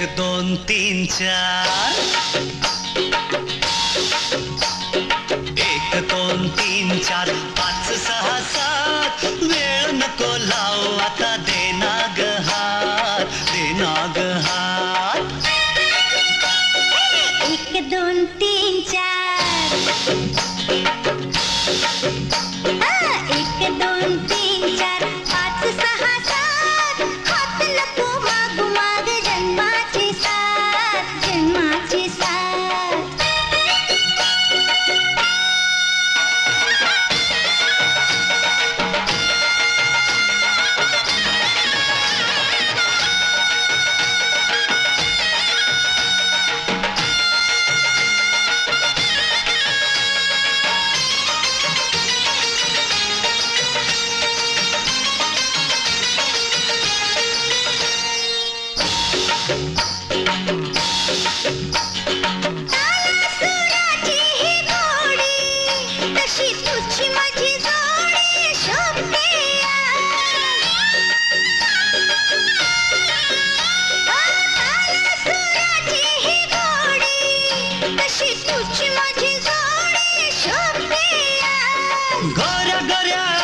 दोन तीन, चार। एक दोन तीन, चार, पाच, सहा, सात। वेळ नको लाओ आता देना गहार देना गहार एक, दोन, तीन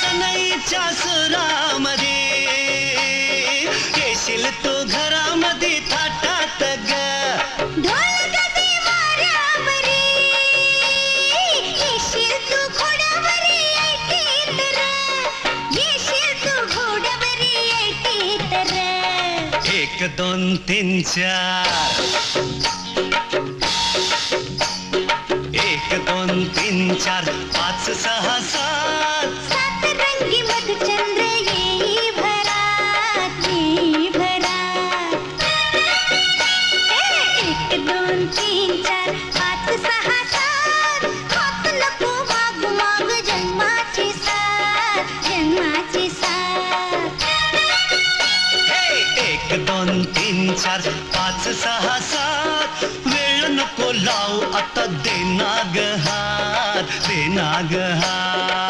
सनईच्या सुरामध्ये येशील तू येशील तू घरामध्ये एक दोन तीन चार। एक दोन तीन चार पाच सहा सात। सात रंगी मधुचंद्र चार पाच सहा सात. वेळ नको लाव आता देना हार देना हात.